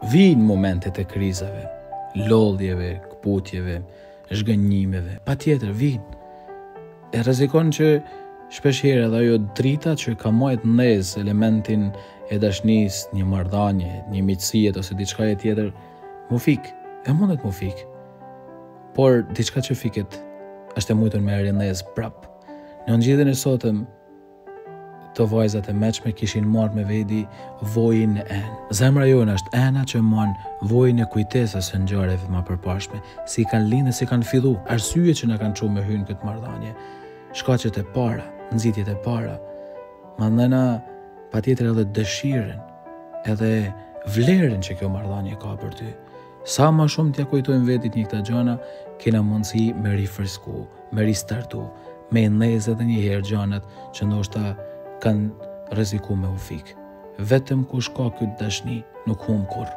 Vijnë momentet e krizave, lodhjeve, këputjeve, zhgënjimeve, patjetër vijnë. E rrezikon që shpesh herë edhe ajo drita që ka majt ndezë elementin e dashnisë, një marrëdhanie, një miqësijet ose diçka e tjetër, m'u fikë, e mundet m'u fikë. Por, diçka që fiket, është e mujtun me rindezë prap. Në ungjillin e sotëm, Këto vajzat e meçme kishin marrë me vedi vojin në enë. Zemra jonë është ena që man vojin e kujtesës së ngjarjeve të mapërparshme, si kanë lindë dhe si kanë fillu, arsye që na kanë çu me hy në këtë marrëdhanie, shkaqet e para, nxitjet e para. Mandena patjetër edhe dëshirën, edhe vlerën që kjo marrëdhanie ka për ty. Sa ma shumë t'ja kujtojmë vetit njikëta gjana, kena mundësi me rifresku, me ristartu, me i nezë edhe një herë gjanat që ndoshta kanë rreziku me u fikë. Vetëm kush ka këtë dashni, nuk humb kurrë.